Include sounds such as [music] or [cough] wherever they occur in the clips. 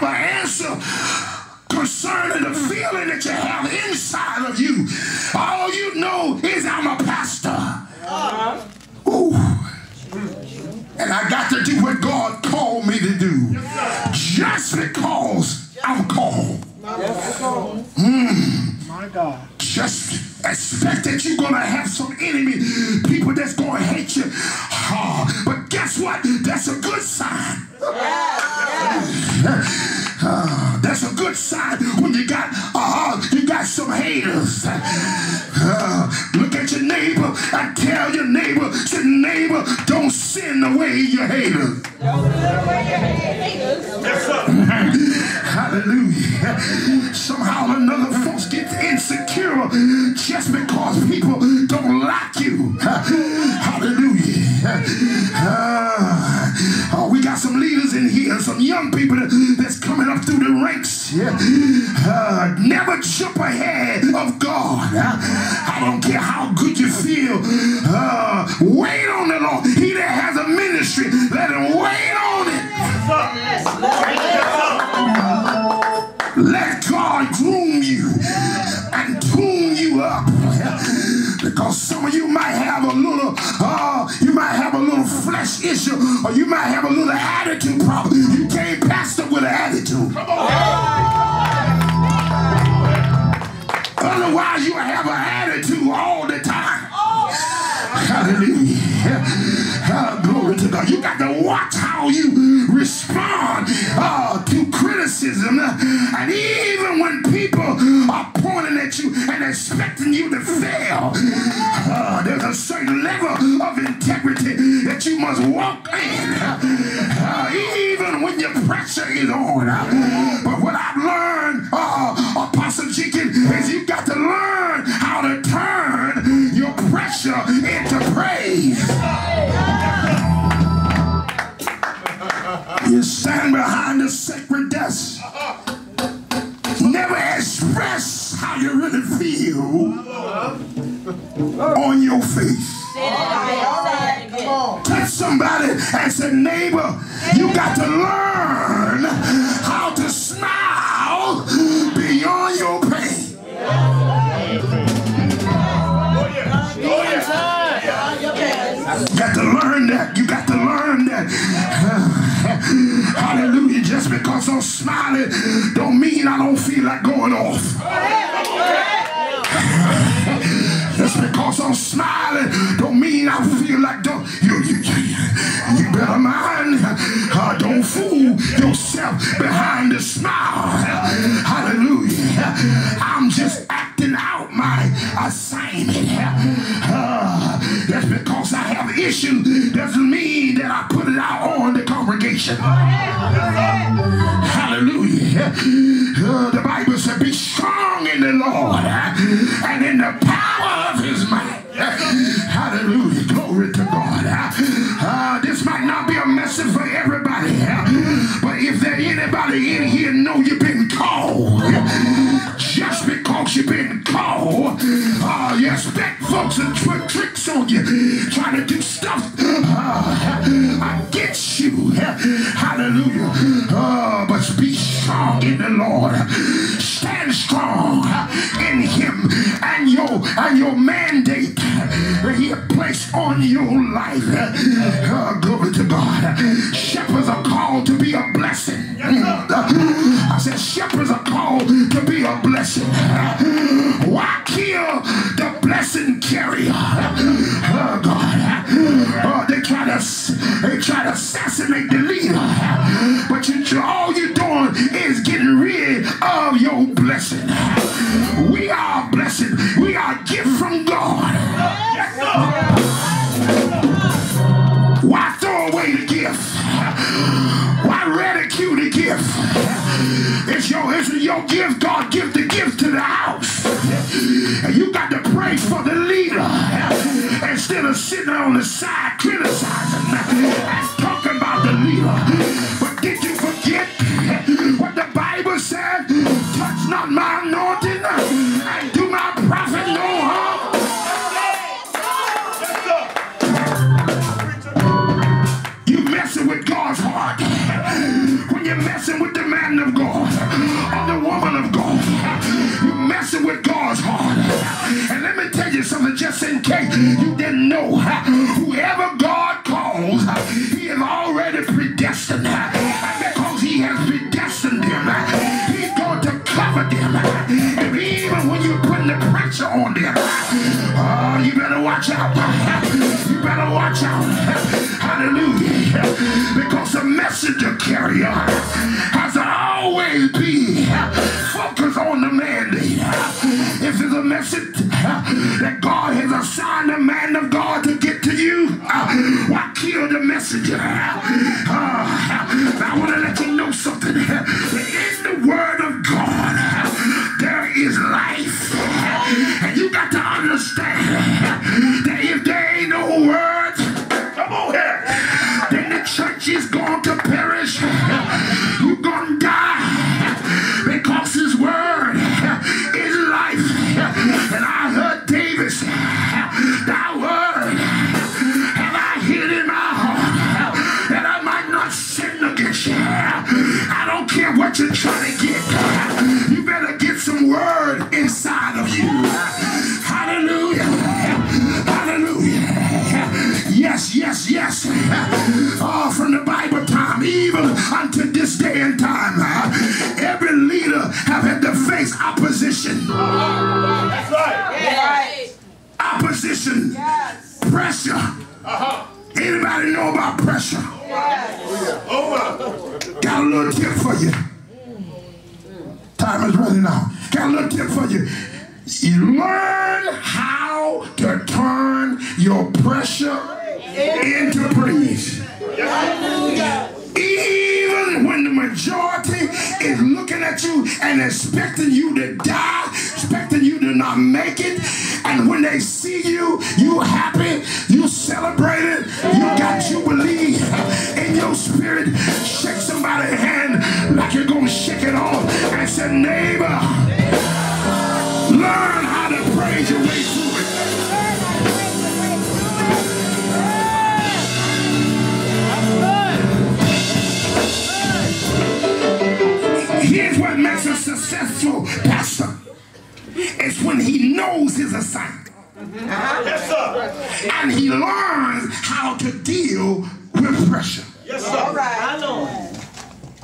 have an answer concerning the feeling that you have inside of you. All you know is I'm a pastor. Ooh. And I got to do what God called me to do. Just because I'm called. Mm. My God. Just expect that you're going to have some enemy, people that's going to hate you. Away your haters. Don't sin away your haters. Hallelujah. Somehow or another, folks get insecure just because people don't like you. You [laughs] up. Because some of you might have a little, uh, you might have a little flesh issue, or you might have a little attitude problem. You can't pastor with an attitude. Otherwise, you have an attitude all the time. Hallelujah. Uh, glory to God. You got to watch how you respond uh, to criticism. And even when people are pointing at you and expecting you to fail, uh, there's a certain level of integrity that you must walk in. Uh, even when your pressure is on. but what I've learned, uh, Apostle Jenkins, is you got to learn how to turn your pressure into praise. You stand behind the sacred desk. Got to learn how to smile beyond your pain. You got to learn that. You got to learn that. [laughs] Hallelujah. Just because I'm smiling don't mean I don't feel like going off. Because I have issues doesn't mean that I put it out on the congregation. Hallelujah. Uh, the Bible said, be strong in the Lord and in the power of his might. Hallelujah. Glory to God. Uh, this might not be a message for everybody, but if there anybody in here know you've been called, just because you've been called, uh, you expect folks to put tricks on you, trying to do stuff uh, against you. Hallelujah. Uh, but be strong in the Lord. Stand strong in him and your and your mandate that he placed on your life. Uh, glory to God. Shepherds are called to be a blessing. I said shepherds are called to be a blessing. Your, gift. God give the gift to the house. And you got to pray for the leader instead of sitting on the side criticizing and talking about the leader. But did you forget what the Bible said? Touch not my anointing and do my prophet no harm. You messing with God's heart. when you're messing with the man of God you didn't know, whoever God calls, uh, he is already predestined. Uh, and because he has predestined them, uh, he's going to cover them. And even when you're putting the pressure on them, oh, you better watch out. You better watch out. Hallelujah. Because the messenger carrier that God has assigned a man of God to get to you, uh, why kill the messenger? Day and time, every leader have had to face opposition. That's right. Yes. Opposition. Yes. Pressure. Uh-huh. Anybody know about pressure? Yes. Oh Got a little tip for you. Time is running out. Got a little tip for you. You learn how to turn your pressure into praise. Even when the majority is looking at you and expecting you to die, expecting you to not make it, and when they see you, you happy, you celebrated, you got jubilee in your spirit. Shake somebody's hand like you're gonna shake it off and say, neighbor,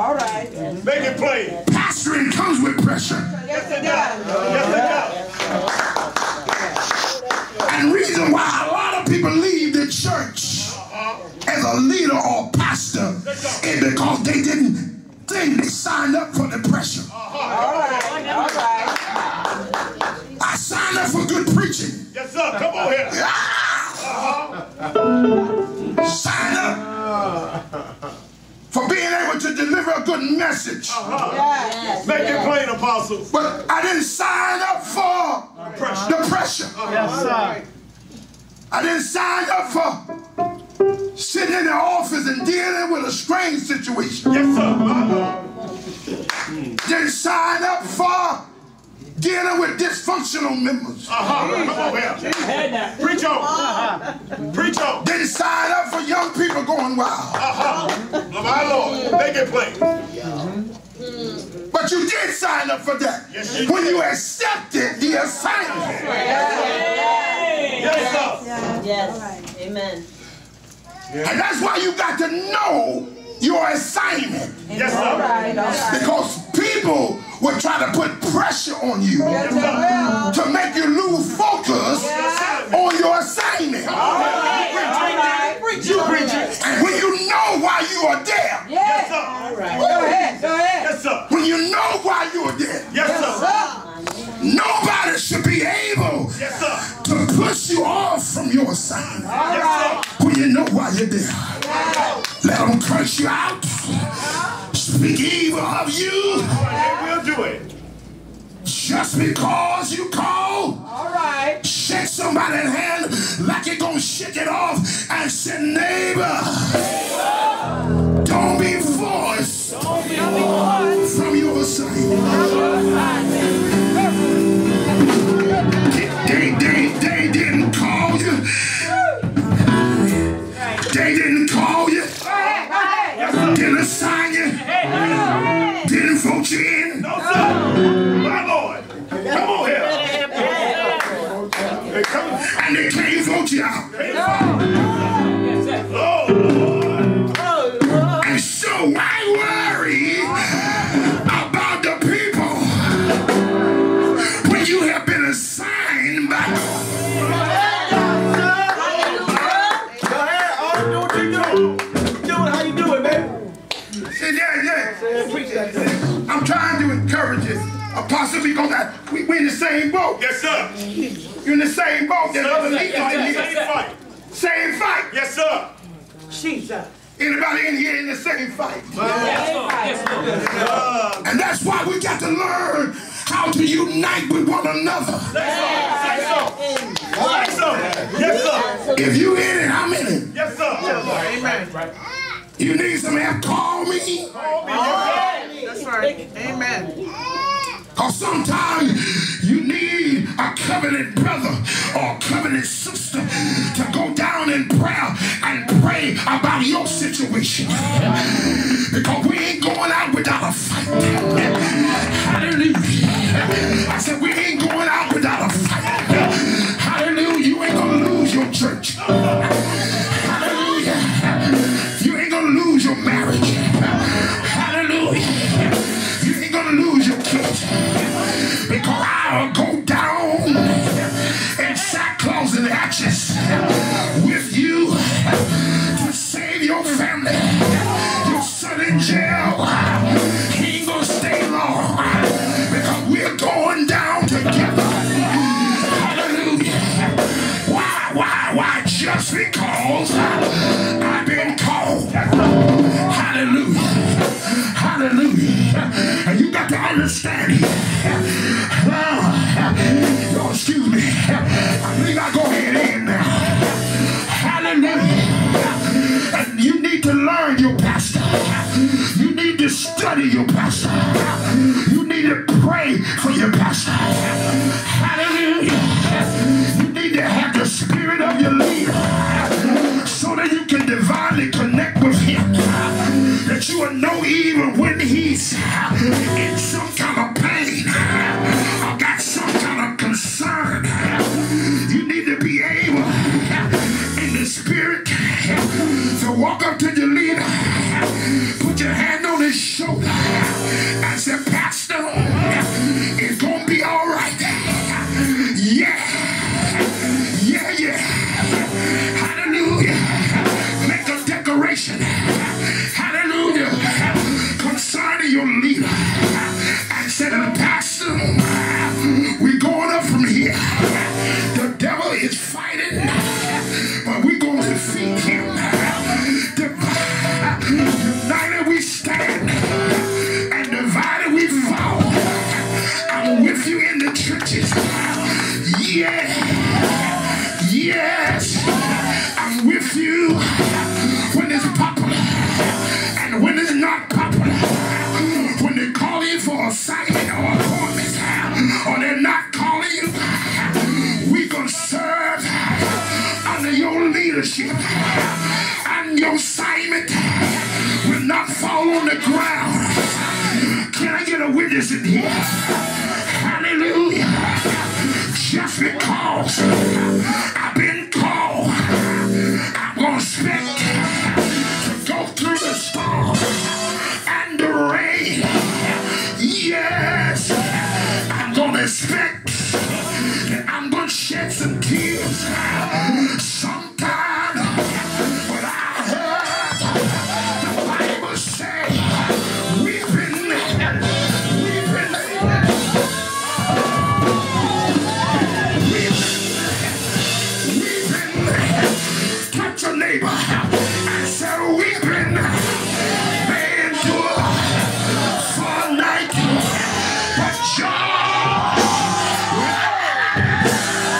All right. Make it plain. Pastoring comes with pressure. Yes, it does. Yes, it does. And reason why a lot of people leave the church uh-huh. as a leader or pastor is because they didn't think they signed up for the pressure. Uh-huh. All right. All right. I signed up for good preaching. Yes, sir. Come on here. Sign deliver a good message. Uh-huh. Yes. Make it plain, apostle. But I didn't sign up for Pressure. the pressure. Uh-huh. Yes, sir. I didn't sign up for sitting in the office and dealing with a strange situation. Yes, sir. My Lord. Didn't sign up for dealing with dysfunctional members. Uh-huh. Come on here. Preach on. Preach on. Didn't sign up for young people going wild. Uh-huh. My Lord. Make it plain. But you did sign up for that Yes, you when you accepted the assignment. Yes, sir. Yes. Amen. And that's why you got to know your assignment. Yes, sir. right. All right. Because people will try to put pressure on you Yes, to make you lose focus on your assignment. All right. You preach it. And when you know why you are there, Yes, Yes. sir. Go ahead. Go ahead. Yes, sir. when you know why you are there, Yes, sir. Up. nobody should be able Yes, sir. to push you off from your assignment. All Yes, right. When you know why you're there, let them curse you out, speak evil of you, They will do it. just because you call. All right. Shake somebody's hand like you're gonna shake it off and say, neighbor, don't be forced from your side. They, they, they didn't call you. They didn't call you. Didn't assign you. Didn't vote you in. No, sir. My Lord. Come on here. And they came I'm trying to encourage this. Possibly, because I, we, we're in the same boat. Yes, sir. You're in the same boat. There's other yes, yes, same, fight. Same fight. Yes, sir. Jesus. Anybody in here in the same fight? Yes, yes, and that's why we got to learn how to unite with one another. Yes, sir. Yes, sir. If you in it, I'm in it. Yes, sir. Yes, sir. Amen. Right. You need some help, call me. That's right. Amen. Because sometimes you need a covenant brother or covenant sister to go down in prayer and pray about your situation. Because we ain't going out without a fight. Hallelujah. I said we ain't going out calls I've been called. Hallelujah. Hallelujah. And you got to understand is in here. Hallelujah. Just because